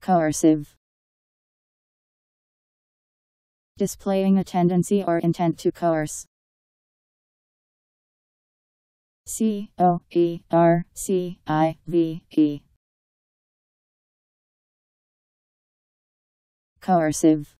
Coercive. Displaying a tendency or intent to coerce. C O E R C I V E. Coercive.